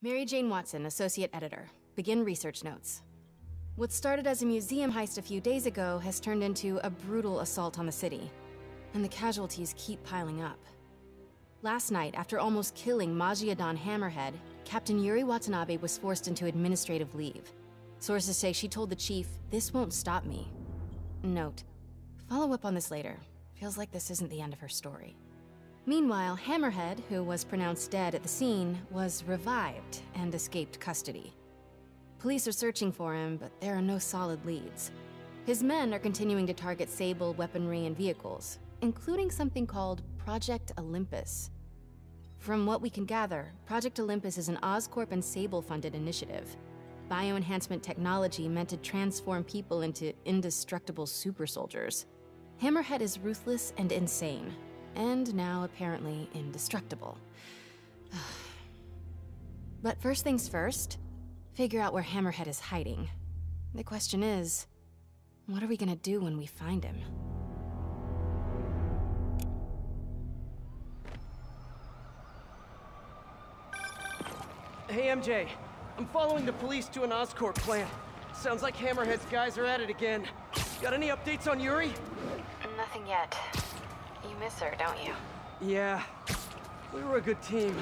Mary Jane Watson, Associate Editor. Begin research notes. What started as a museum heist a few days ago has turned into a brutal assault on the city. And the casualties keep piling up. Last night, after almost killing Maggia Don Hammerhead, Captain Yuri Watanabe was forced into administrative leave. Sources say she told the chief, this won't stop me. Note, follow up on this later. Feels like this isn't the end of her story. Meanwhile, Hammerhead, who was pronounced dead at the scene, was revived and escaped custody. Police are searching for him, but there are no solid leads. His men are continuing to target Sable weaponry and vehicles, including something called Project Olympus. From what we can gather, Project Olympus is an Oscorp and Sable-funded initiative. Bioenhancement technology meant to transform people into indestructible super soldiers. Hammerhead is ruthless and insane, and now apparently indestructible. but first things first, figure out where Hammerhead is hiding. The question is, what are we gonna do when we find him? Hey, MJ. I'm following the police to an Oscorp plant. Sounds like Hammerhead's guys are at it again. Got any updates on Yuri? Nothing yet. Miss her, don't you? Yeah. We were a good team.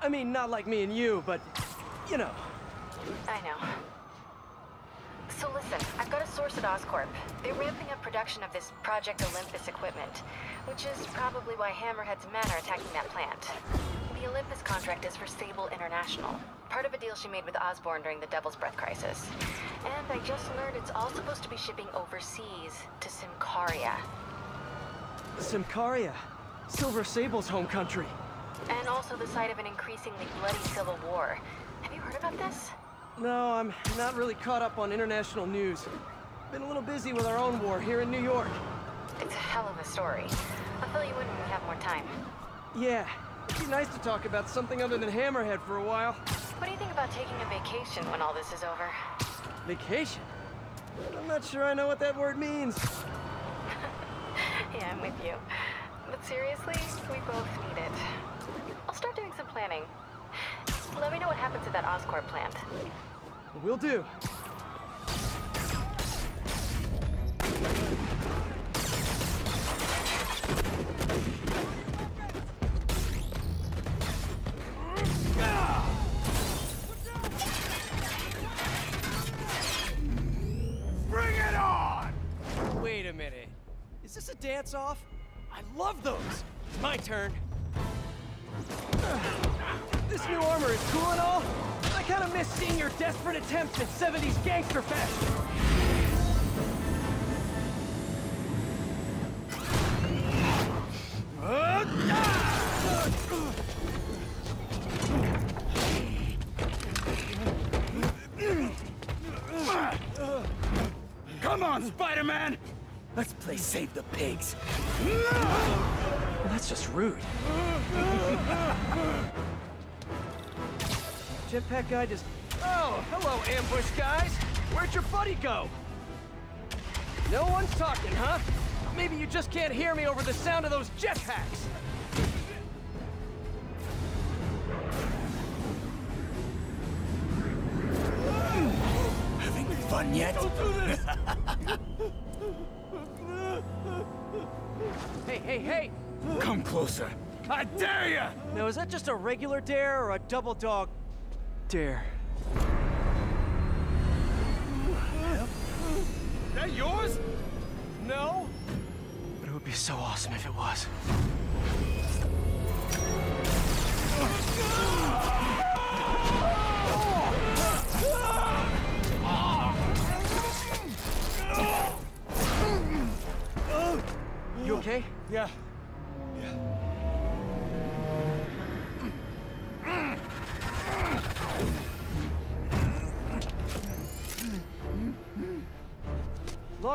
I mean, not like me and you, but, you know. I know. So listen, I've got a source at Oscorp. They're ramping up production of this Project Olympus equipment, which is probably why Hammerhead's men are attacking that plant. The Olympus contract is for Sable International, part of a deal she made with Osborn during the Devil's Breath crisis. And I just learned it's all supposed to be shipping overseas to Symkaria. Symkaria. Silver Sable's home country. And also the site of an increasingly bloody civil war. Have you heard about this? No, I'm not really caught up on international news. Been a little busy with our own war here in New York. It's a hell of a story. I'll fill you in when we have more time. Yeah, it'd be nice to talk about something other than Hammerhead for a while. What do you think about taking a vacation when all this is over? Vacation? I'm not sure I know what that word means. With you. But seriously, we both need it. I'll start doing some planning. Let me know what happens at that Oscorp plant. We'll do. Turn. This new armor is cool and all, I kinda miss seeing your desperate attempts at 70s gangster fest! Come on, Spider-Man! Let's play Save the Pigs. Well, that's just rude. Jetpack guy just... Oh, hello, ambush guys! Where'd your buddy go? No one's talking, huh? Maybe you just can't hear me over the sound of those jetpacks! Having fun yet? Hey, hey, hey! Come closer. I dare you! Now, is that just a regular dare or a double dog dare? That yours? No? But it would be so awesome if it was. You okay? Yeah.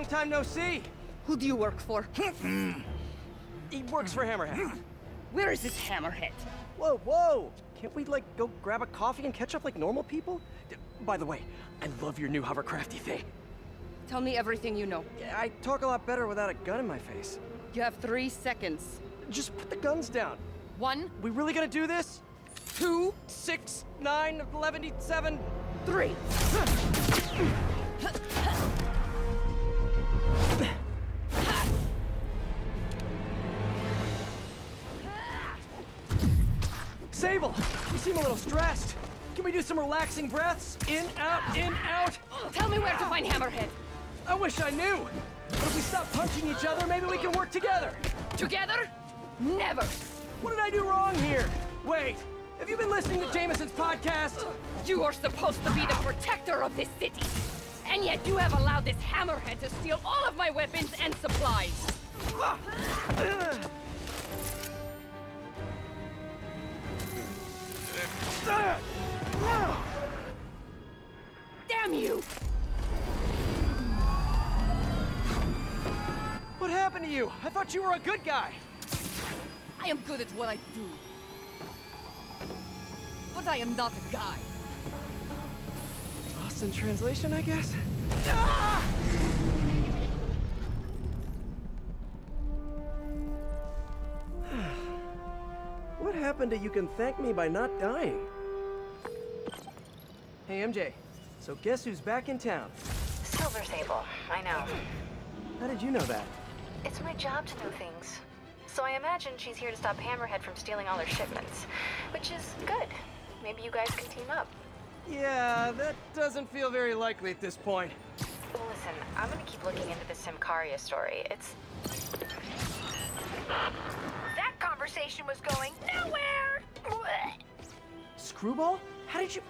Long time no see. Who do you work for? Hmm. He works for Hammerhead. Hmm. Where is this hammerhead? Whoa, whoa! Can't we, like, go grab a coffee and catch up like normal people? D- By the way, I love your new hovercrafty thing. Tell me everything you know. I talk a lot better without a gun in my face. You have three seconds. Just put the guns down. One, We really gonna do this? two, six, nine, eleven, seven, three. Sable, you seem a little stressed. Can we do some relaxing breaths? In, out, in, out. Tell me where to find Hammerhead. I wish I knew. But if we stop punching each other, maybe we can work together. Together? Never. What did I do wrong here? Wait, have you been listening to Jameson's podcast? You are supposed to be the protector of this city. And yet you have allowed this Hammerhead to steal all of my weapons and supplies. Damn you! What happened to you? I thought you were a good guy. I am good at what I do. But I am not a guy. Lost in translation, I guess? what happened to you can thank me by not dying? Hey, MJ. So guess who's back in town? Silver Sable, I know. How did you know that? It's my job to know things. So I imagine she's here to stop Hammerhead from stealing all her shipments. Which is good. Maybe you guys can team up. Yeah, that doesn't feel very likely at this point. Well, listen, I'm gonna keep looking into the Symkaria story. It's... That conversation was going nowhere! Screwball? How did you...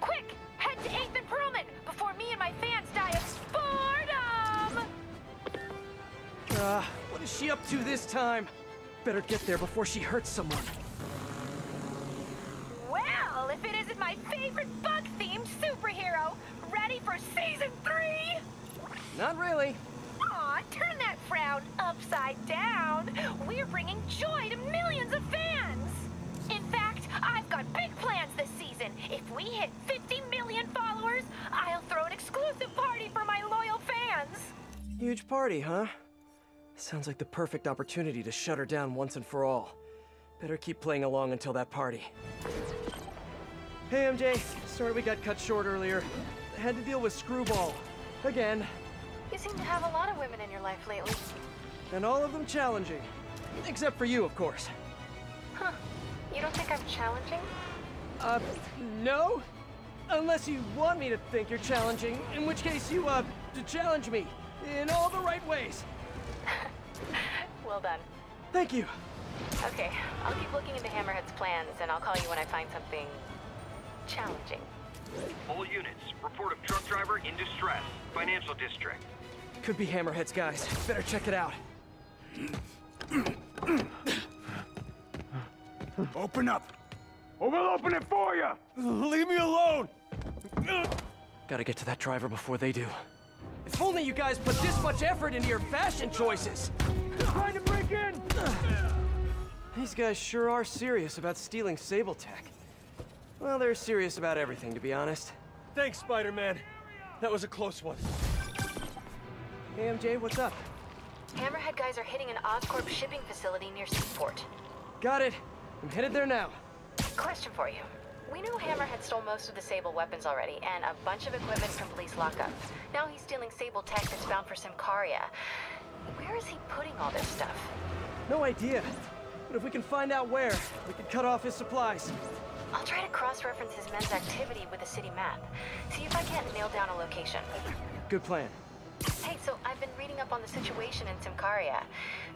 Quick, head to 8th and Perlman before me and my fans die of boredom! Uh, what is she up to this time? Better get there before she hurts someone. Well, if it isn't my favorite bug-themed superhero, ready for season three? Not really. Aw, turn that frown upside down. We're bringing joy to millions of fans. In fact, I've got big plans this season. If we hit 50 million followers, I'll throw an exclusive party for my loyal fans. Huge party, huh? Sounds like the perfect opportunity to shut her down once and for all. Better keep playing along until that party. Hey, MJ. Sorry we got cut short earlier. Had to deal with Screwball. Again. You seem to have a lot of women in your life lately. And all of them challenging. Except for you, of course. Huh. You don't think I'm challenging? Uh, no? Unless you want me to think you're challenging, in which case you, uh, to challenge me. In all the right ways. Well done. Thank you. Okay, I'll keep looking into Hammerhead's plans, and I'll call you when I find something... challenging. All units, report of truck driver in distress. Financial district. Could be Hammerhead's guys. Better check it out. Open up, or we'll open it for you. Leave me alone. Gotta get to that driver before they do. If only you guys put this much effort into your fashion choices! Trying to break in! These guys sure are serious about stealing Sable Tech. Well, they're serious about everything, to be honest. Thanks, Spider-Man. That was a close one. Hey, MJ, what's up? Hammerhead guys are hitting an Oscorp shipping facility near Seaport. Got it. I'm headed there now. Question for you. We know Hammerhead stole most of the Sable weapons already, and a bunch of equipment from police lockup. Now he's stealing Sable tech that's bound for Symkaria. Where is he putting all this stuff? No idea. But if we can find out where, we can cut off his supplies. I'll try to cross-reference his men's activity with the city map. See if I can't nail down a location. Good plan. Hey, so I've been reading up on the situation in Symkaria.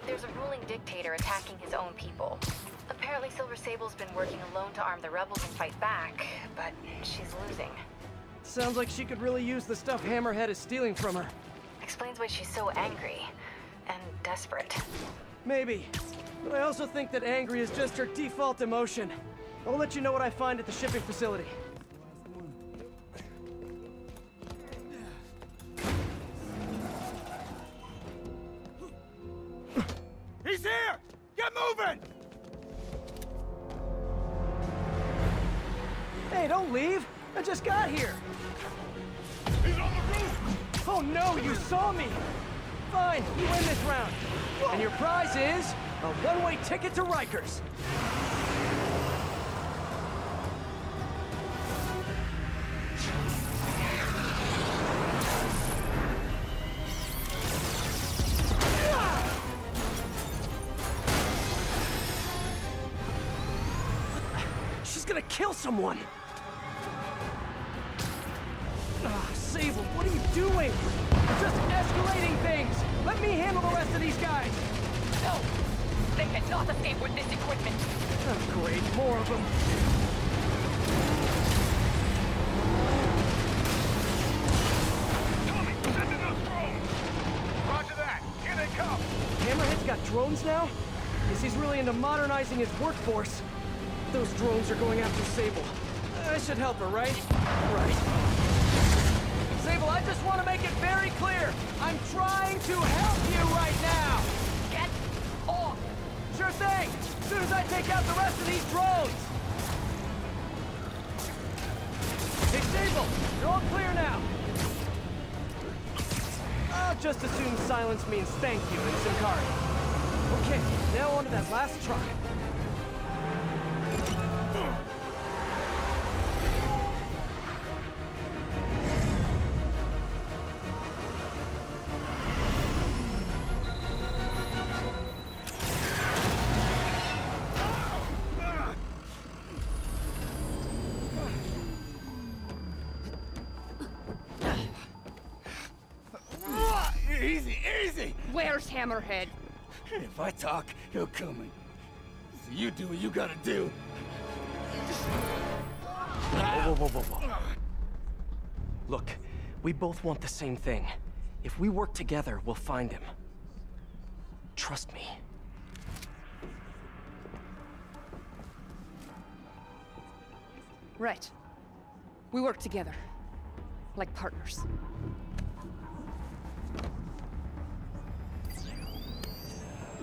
There's a ruling dictator attacking his own people. Apparently Silver Sable's been working alone to arm the rebels and fight back, but she's losing. Sounds like she could really use the stuff Hammerhead is stealing from her. Explains why she's so angry and desperate. Maybe. But I also think that angry is just her default emotion. I'll let you know what I find at the shipping facility. He's here. Get moving. Hey, don't leave! I just got here! He's on the roof. Oh no, you saw me! Fine, you win this round. And your prize is a one-way ticket to Rikers. Workforce. Those drones are going after Sable. I should help her, right? Right. Sable, I just want to make it very clear. I'm trying to help you right now. Get off! Sure thing. As soon as I take out the rest of these drones. Hey, Sable, you're all clear now. I'll just assume silence means thank you in Symkarian. Okay, now on to that last truck. Hammerhead? If I talk, he'll kill me. So you do what you gotta do. Whoa, whoa, whoa, whoa. Look, we both want the same thing. If we work together, we'll find him. Trust me. Right. We work together. Like partners.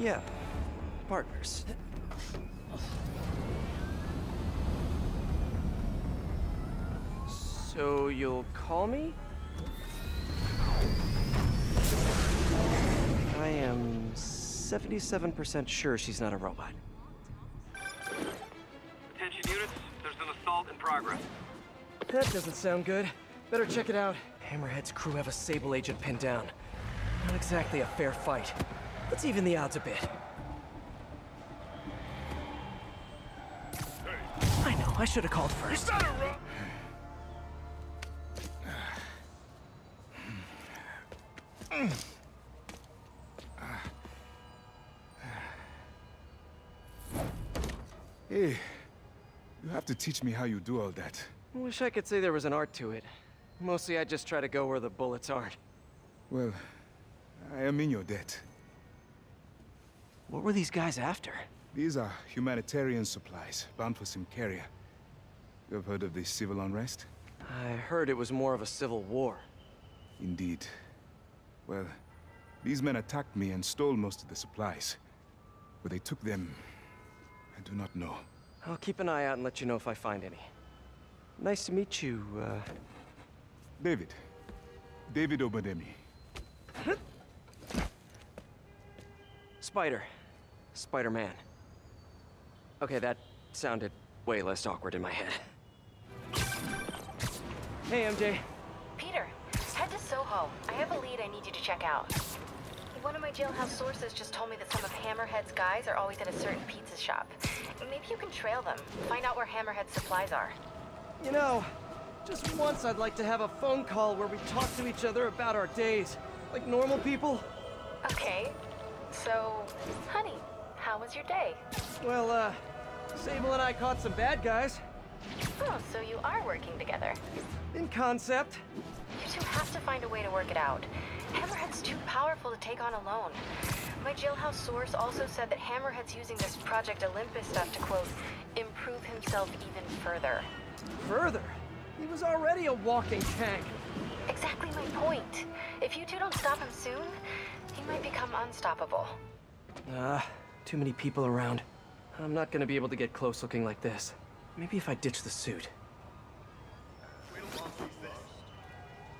Yeah, partners. So you'll call me? I am 77% sure she's not a robot. Attention units, there's an assault in progress. That doesn't sound good. Better check it out. Hammerhead's crew have a Sable agent pinned down. Not exactly a fair fight. Let's even the odds a bit. I know, I should have called first. Not a ro- Hey, you have to teach me how you do all that. Wish I could say there was an art to it. Mostly I just try to go where the bullets aren't. Well, I am in your debt. What were these guys after? These are humanitarian supplies bound for Symkaria. You have heard of the civil unrest? I heard it was more of a civil war. Indeed. Well, these men attacked me and stole most of the supplies. Where they took them, I do not know. I'll keep an eye out and let you know if I find any. Nice to meet you, uh... David. David Obademi. Spider. Spider-Man. Okay, that sounded way less awkward in my head. Hey, MJ. Peter, head to Soho. I have a lead I need you to check out. One of my jailhouse sources just told me that some of Hammerhead's guys are always at a certain pizza shop. Maybe you can trail them, find out where Hammerhead's supplies are. You know, just once I'd like to have a phone call where we talk to each other about our days. Like normal people. Okay, so, honey, how was your day? Well, uh, Sable and I caught some bad guys. Oh, so you are working together. In concept. You two have to find a way to work it out. Hammerhead's too powerful to take on alone. My jailhouse source also said that Hammerhead's using this Project Olympus stuff to, quote, improve himself even further. Further, he was already a walking tank. Exactly my point. If you two don't stop him soon, he might become unstoppable. Ah, too many people around. I'm not gonna be able to get close looking like this. Maybe if I ditch the suit.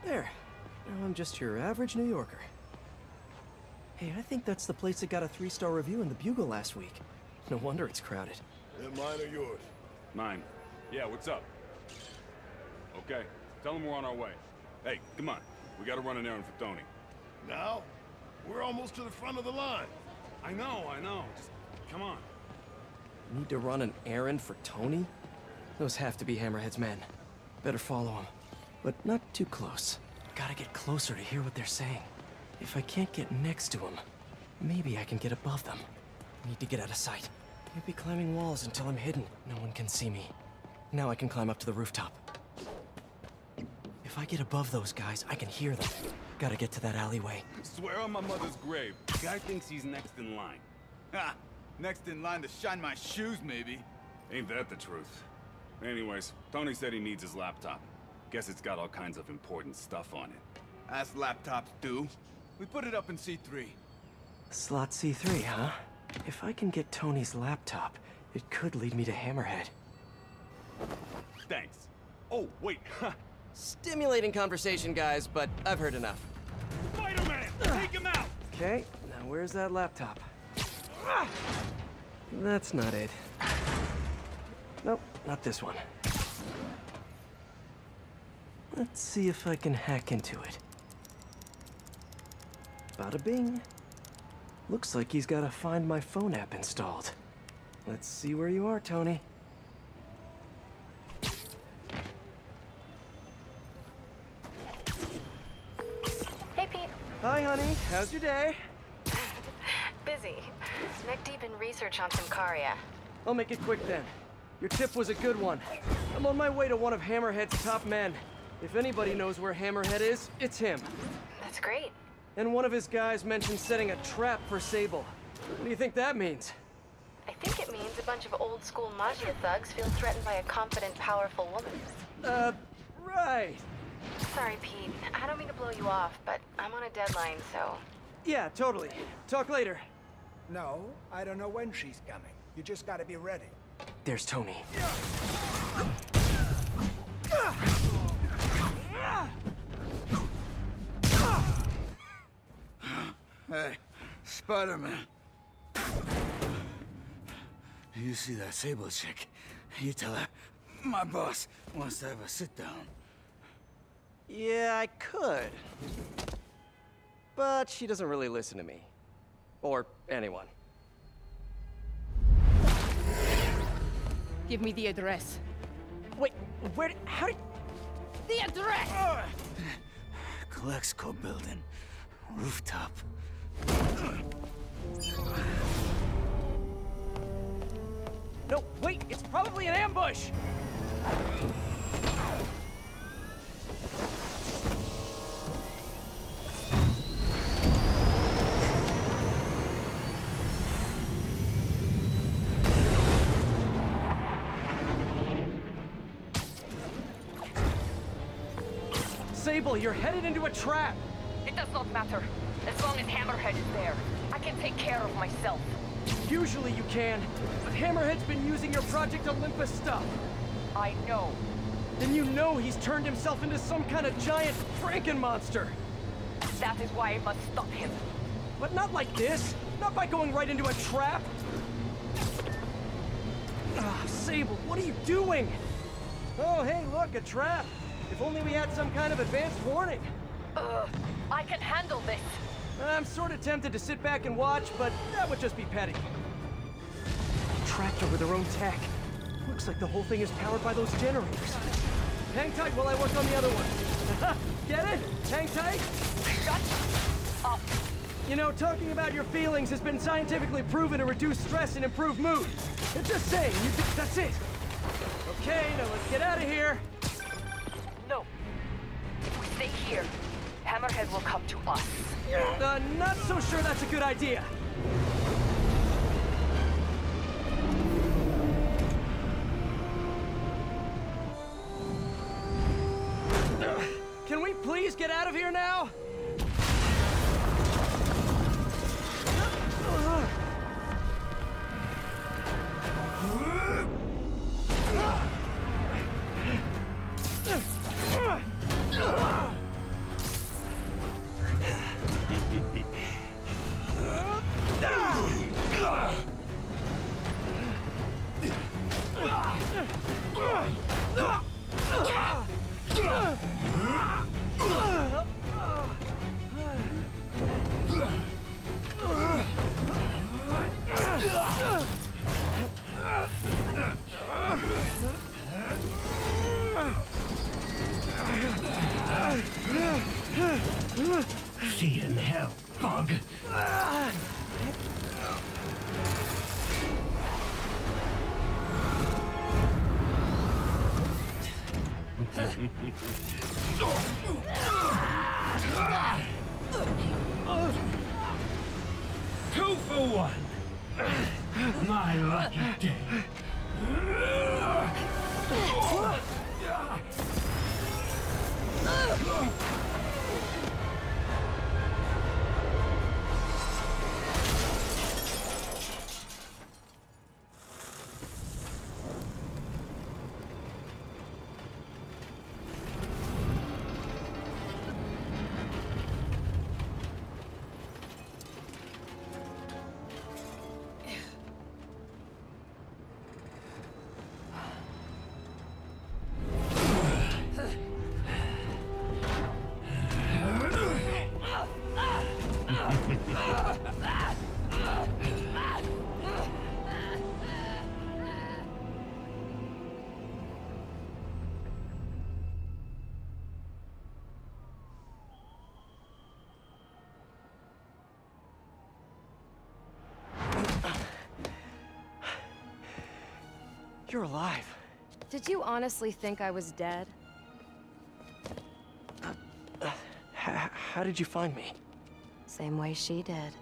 There. Now I'm just your average New Yorker. Hey, I think that's the place that got a three-star review in the Bugle last week. No wonder it's crowded. They're mine or yours? Mine. Yeah, what's up? Okay, tell them we're on our way. Hey, come on. We gotta run an errand for Tony. Now? We're almost to the front of the line. I know, I know. Just come on. Need to run an errand for Tony? Those have to be Hammerhead's men. Better follow them. But not too close. Gotta get closer to hear what they're saying. If I can't get next to them, maybe I can get above them. Need to get out of sight. Can't be climbing walls until I'm hidden. No one can see me. Now I can climb up to the rooftop. If I get above those guys, I can hear them. Gotta get to that alleyway. Swear on my mother's grave, guy thinks he's next in line. Ha! Next in line to shine my shoes, maybe. Ain't that the truth? Anyways, Tony said he needs his laptop. Guess it's got all kinds of important stuff on it. As laptops do. We put it up in C3. Slot C3, huh? If I can get Tony's laptop, it could lead me to Hammerhead. Thanks. Oh, wait. Stimulating conversation, guys, but I've heard enough. Spider-Man! Take him out! Okay, now where's that laptop? That's not it. Nope, not this one. Let's see if I can hack into it. Bada bing. Looks like he's got a Find My Phone app installed. Let's see where you are, Tony. Hey, Pete. Hi, honey. How's your day? Busy. Neck deep in research on Symkaria. I'll make it quick then. Your tip was a good one. I'm on my way to one of Hammerhead's top men. If anybody knows where Hammerhead is, it's him. That's great. And one of his guys mentioned setting a trap for Sable. What do you think that means? I think it means a bunch of old school Maggia thugs feel threatened by a confident, powerful woman. Uh, right. Sorry, Pete. I don't mean to blow you off, but I'm on a deadline, so. Yeah, totally. Talk later. No, I don't know when she's coming. You just gotta be ready. There's Tony. Hey, Spider-Man. You see that Sable chick? You tell her, my boss wants to have a sit-down. Yeah, I could. But she doesn't really listen to me. Or anyone. Give me the address. Wait, where how did... The address! Colexco building. Rooftop. No, wait, it's probably an ambush! You're headed into a trap! It does not matter. As long as Hammerhead is there, I can take care of myself. Usually you can, but Hammerhead's been using your Project Olympus stuff. I know. Then you know he's turned himself into some kind of giant Franken-monster. That is why I must stop him. But not like this. Not by going right into a trap. Ah, Sable, what are you doing? Oh, hey, look, a trap. If only we had some kind of advanced warning. Ugh, I can handle this. I'm sort of tempted to sit back and watch, but that would just be petty. Tractor with their own tech. Looks like the whole thing is powered by those generators. Hang tight while I work on the other one. Get it? Hang tight? Shut up. You know, talking about your feelings has been scientifically proven to reduce stress and improve mood. I'm just saying, you th that's it. Okay, now let's get out of here. Here, Hammerhead will come to us. Uh, not so sure that's a good idea. See you in hell, bug. You're alive. Did you honestly think I was dead? How did you find me? Same way she did.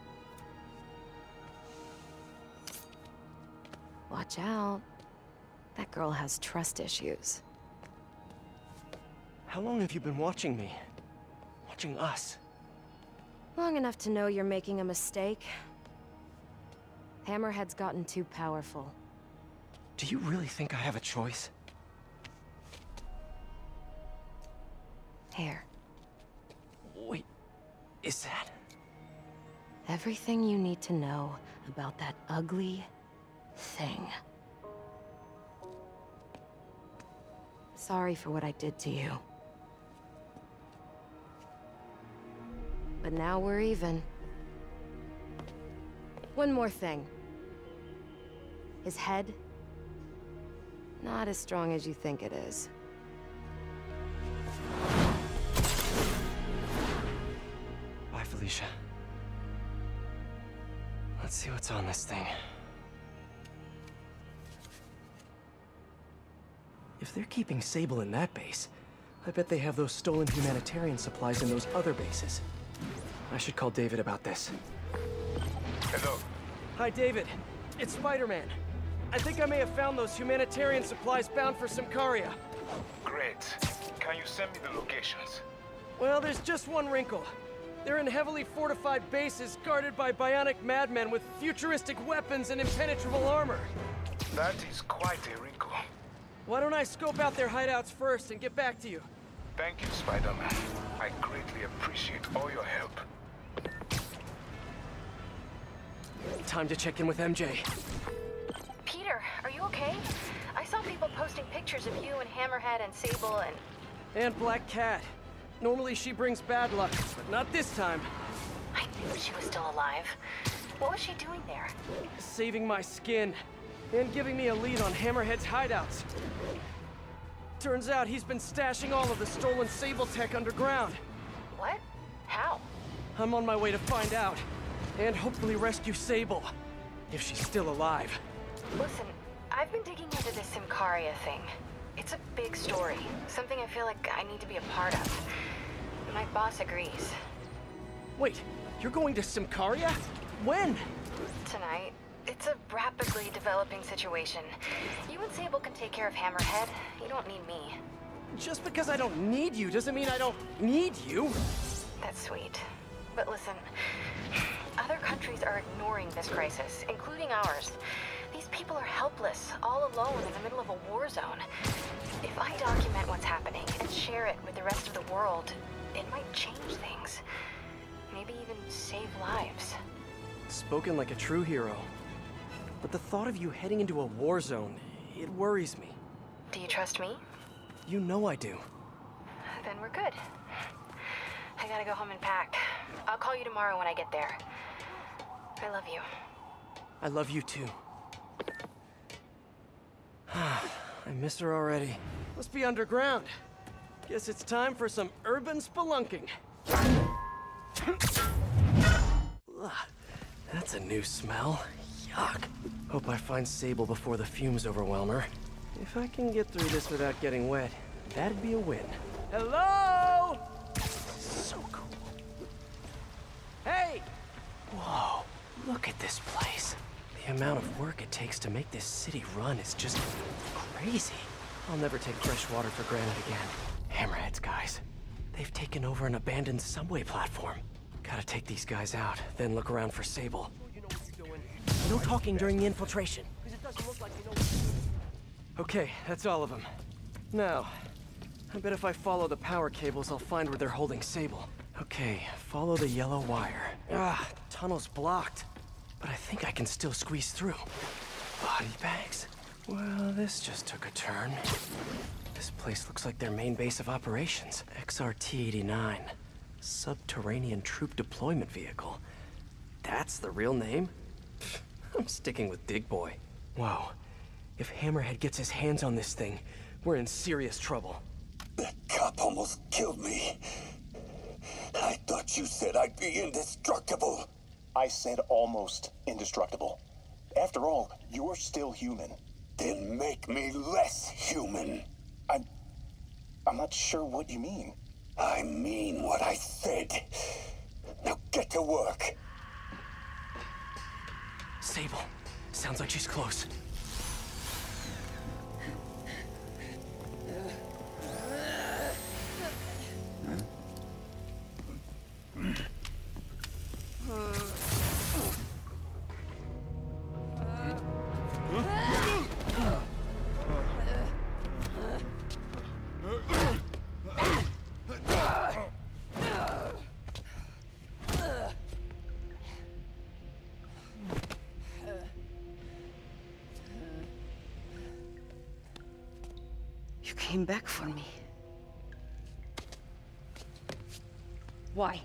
Watch out. That girl has trust issues. How long have you been watching me? Watching us? Long enough to know you're making a mistake. Hammerhead's gotten too powerful. Do you really think I have a choice? Here. Wait, is that... Everything you need to know about that ugly thing. Sorry for what I did to you. But now we're even. One more thing. His head not as strong as you think it is. Bye, Felicia. Let's see what's on this thing. If they're keeping Sable in that base, I bet they have those stolen humanitarian supplies in those other bases. I should call David about this. Hello. Hi, David. It's Spider-Man. I think I may have found those humanitarian supplies bound for Symkaria. Great. Can you send me the locations? Well, there's just one wrinkle. They're in heavily fortified bases guarded by bionic madmen with futuristic weapons and impenetrable armor. That is quite a wrinkle. Why don't I scope out their hideouts first and get back to you? Thank you, Spider-Man. I greatly appreciate all your help. Time to check in with MJ. Are you okay? I saw people posting pictures of you and Hammerhead and Sable and... And Black Cat. Normally she brings bad luck, but not this time. I knew she was still alive. What was she doing there? Saving my skin. And giving me a lead on Hammerhead's hideouts. Turns out he's been stashing all of the stolen Sable tech underground. What? How? I'm on my way to find out. And hopefully rescue Sable. If she's still alive. Listen, I've been digging into this Symkaria thing. It's a big story. Something I feel like I need to be a part of. My boss agrees. Wait, you're going to Symkaria? When? Tonight. It's a rapidly developing situation. You and Sable can take care of Hammerhead. You don't need me. Just because I don't need you doesn't mean I don't need you. That's sweet. But listen, other countries are ignoring this crisis, including ours. These people are helpless, all alone in the middle of a war zone. If I document what's happening and share it with the rest of the world, it might change things. Maybe even save lives. Spoken like a true hero. But the thought of you heading into a war zone, it worries me. Do you trust me? You know I do. Then we're good. I gotta go home and pack. I'll call you tomorrow when I get there. I love you. I love you too. I miss her already. Must be underground. Guess it's time for some urban spelunking. Ugh, that's a new smell. Yuck. Hope I find Sable before the fumes overwhelm her. If I can get through this without getting wet, that'd be a win. Hello? So cool. Hey! Whoa, look at this place. The amount of work it takes to make this city run is just crazy. I'll never take fresh water for granted again. Hammerheads, guys. They've taken over an abandoned subway platform. Gotta take these guys out, then look around for Sable. No talking during the infiltration. Okay, that's all of them. Now, I bet if I follow the power cables, I'll find where they're holding Sable. Okay, follow the yellow wire. Ah, tunnel's blocked. But I think I can still squeeze through. Body bags? Well, this just took a turn. This place looks like their main base of operations. XRT-89. Subterranean Troop Deployment Vehicle. That's the real name? I'm sticking with Dig Boy. Wow. If Hammerhead gets his hands on this thing, we're in serious trouble. That cop almost killed me. I thought you said I'd be indestructible. I said almost indestructible. After all, you're still human. Then make me less human. I'm... I'm not sure what you mean. I mean what I said. Now get to work. Sable. Sounds like she's close. Hmm. You came back for me. Why?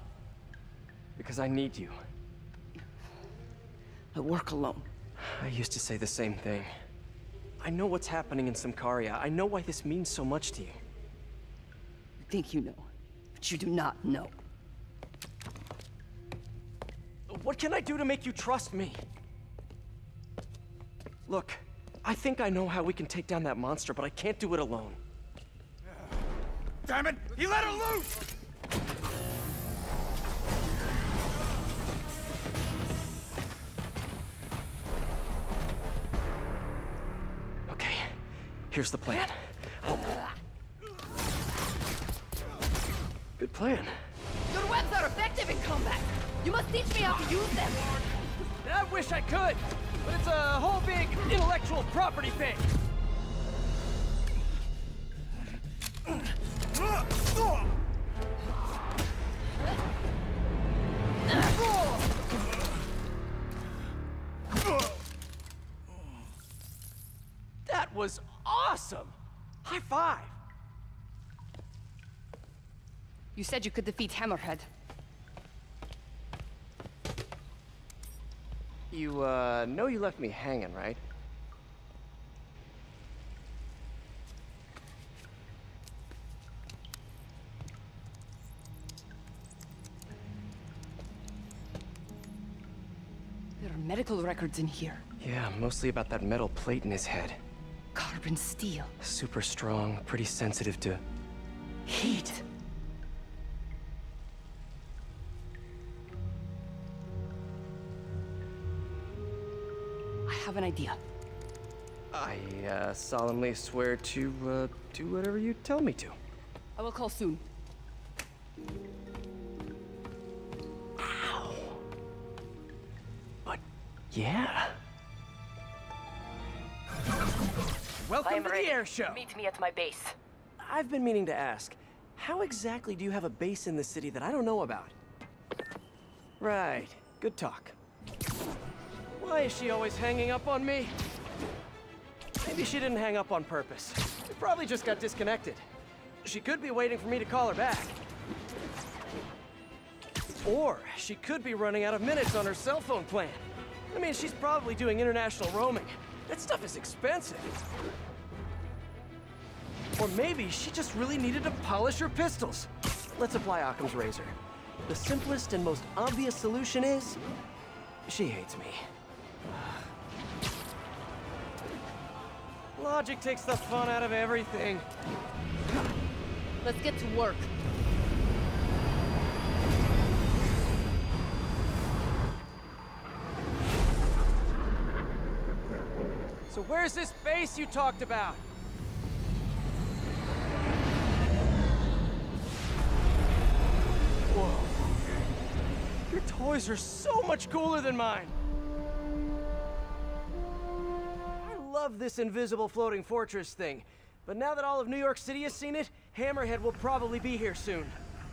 Because I need you. I work alone. I used to say the same thing. I know what's happening in Symkaria. I know why this means so much to you. You think you know, but you do not know. What can I do to make you trust me? Look, I think I know how we can take down that monster, but I can't do it alone. Damn it! He let her loose! Okay, here's the plan. Good plan. Your webs are effective in combat. You must teach me how to use them. I wish I could, but it's a whole big intellectual property thing. That was awesome! High five! You said you could defeat Hammerhead. You, uh, know you left me hanging, right? There are medical records in here. Yeah, mostly about that metal plate in his head. Carbon steel. Super strong, pretty sensitive to... Heat. Have an idea. I, uh, solemnly swear to, uh, do whatever you tell me to. I will call soon. But, yeah. I Welcome am to ready. the air show! Meet me at my base. I've been meaning to ask, how exactly do you have a base in the city that I don't know about? Right, good talk. Why is she always hanging up on me? Maybe she didn't hang up on purpose. We probably just got disconnected. She could be waiting for me to call her back. Or she could be running out of minutes on her cell phone plan. I mean, she's probably doing international roaming. That stuff is expensive. Or maybe she just really needed to polish her pistols. Let's apply Occam's razor. the simplest and most obvious solution is... She hates me. Logic takes the fun out of everything. Let's get to work. So where's this base you talked about? Whoa. Your toys are so much cooler than mine. Love this invisible floating fortress thing. But now that all of New York City has seen it, Hammerhead will probably be here soon.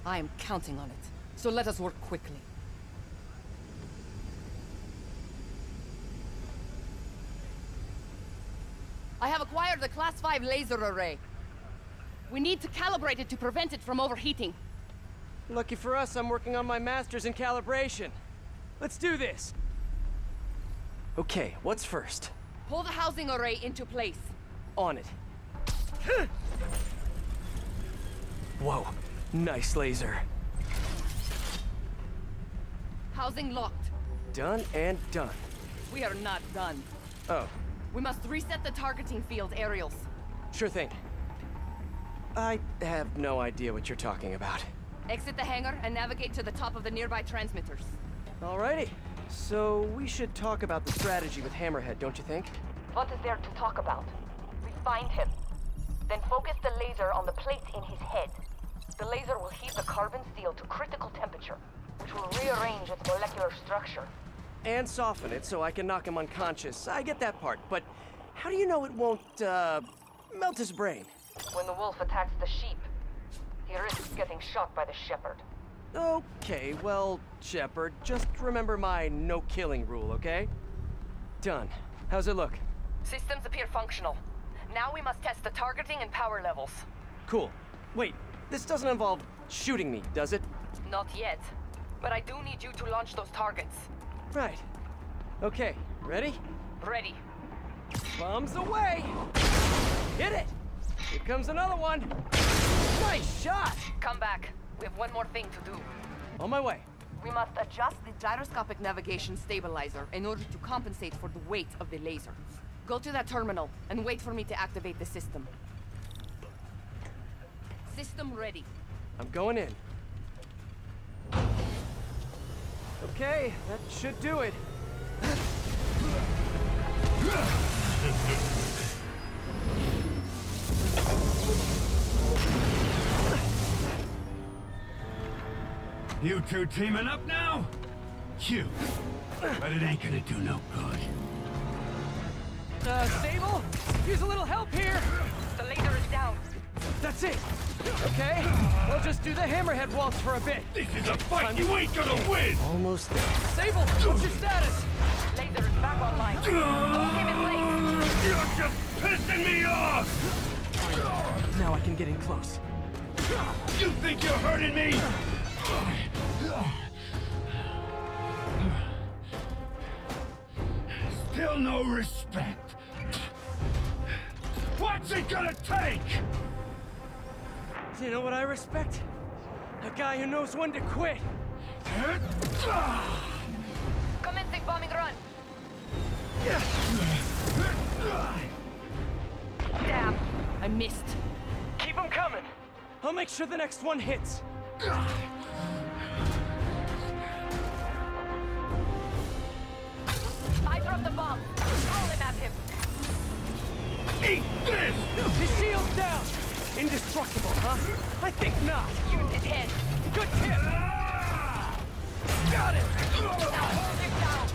I am counting on it. So let us work quickly. I have acquired the Class 5 laser array. We need to calibrate it to prevent it from overheating. Lucky for us, I'm working on my master's in calibration. Let's do this. Okay, what's first? Pull the housing array into place. On it. Whoa, nice laser. Housing locked. Done and done. We are not done. Oh, We must reset the targeting field aerials. sure thing. I have no idea what you're talking about. Exit the hangar and navigate to the top of the nearby transmitters. Alrighty. So we should talk about the strategy with Hammerhead, don't you think? What is there to talk about? We find him. Then focus the laser on the plate in his head. The laser will heat the carbon steel to critical temperature, which will rearrange its molecular structure. And soften it so I can knock him unconscious. I get that part, but how do you know it won't, uh, melt his brain? When the wolf attacks the sheep, he risks getting shot by the shepherd. Okay, well, Shepherd, just remember my no-killing rule, okay? Done. How's it look? Systems appear functional. Now we must test the targeting and power levels. Cool. Wait, this doesn't involve shooting me, does it? Not yet. But I do need you to launch those targets. Right. Okay, ready? Ready. Bombs away! Hit it! Here comes another one! Nice shot! Come back. We have one more thing to do. On my way. We must adjust The gyroscopic navigation stabilizer in order to compensate for the weight of the laser. Go to that terminal and wait for me to activate the system. System ready. I'm going in. Okay, that should do it. You two teaming up now? Cute. But it ain't gonna do no good. Uh, Sable? Use a little help here! The laser is down. That's it! Okay, we'll just do the hammerhead waltz for a bit. This is a fight you ain't gonna win! Almost there. Sable, what's your status? Laser is back online. Keep in place. You're just pissing me off! Now I can get in close. You think you're hurting me? Still no respect. What's it gonna take? You know what I respect? A guy who knows when to quit. Commencing bombing run. Damn. I missed. Keep them coming. I'll make sure the next one hits. Eat this! His shield's down! Indestructible, huh? I think not. Use his head. Good tip! Got it! Now hold him down.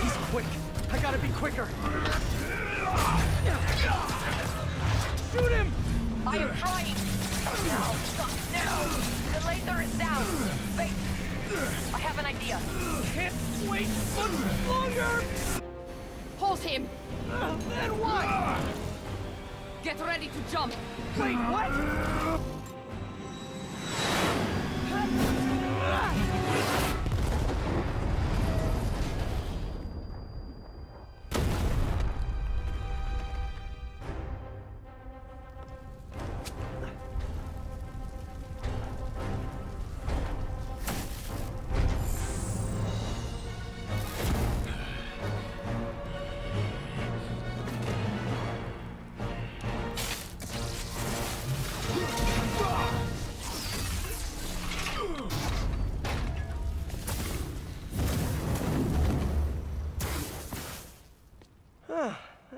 He's quick. I gotta be quicker. Shoot him! I am trying. Have an idea. Can't wait much longer! Hold him! Uh, then what? Get ready to jump! Wait, what?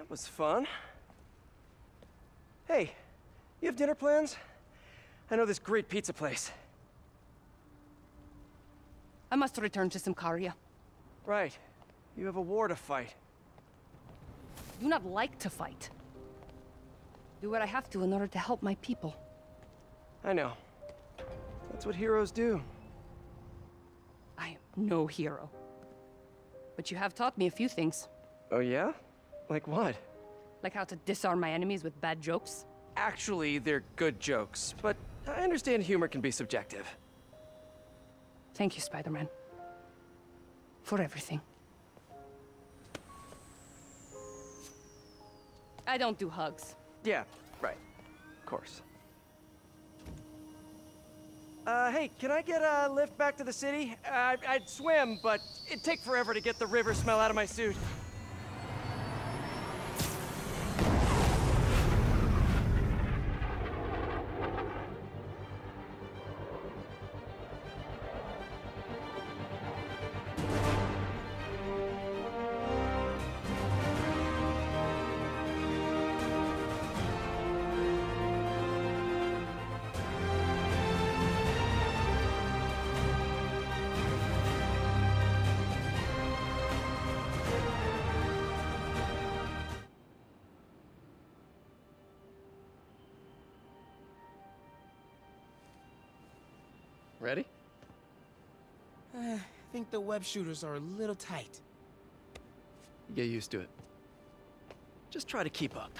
That was fun. Hey, you have dinner plans? I know this great pizza place. I must return to Symkaria. Right. You have a war to fight. I do not like to fight. Do what I have to in order to help my people. I know. That's what heroes do. I am no hero. But you have taught me a few things. Oh yeah? Like what? Like how to disarm my enemies with bad jokes. Actually, they're good jokes, but I understand humor can be subjective. Thank you, Spider-Man. For everything. I don't do hugs. Yeah, right. Of course. Uh, hey, can I get a lift back to the city? Uh, I'd swim, but it'd take forever to get the river smell out of my suit. I think the web shooters are a little tight. Get used to it. Just try to keep up.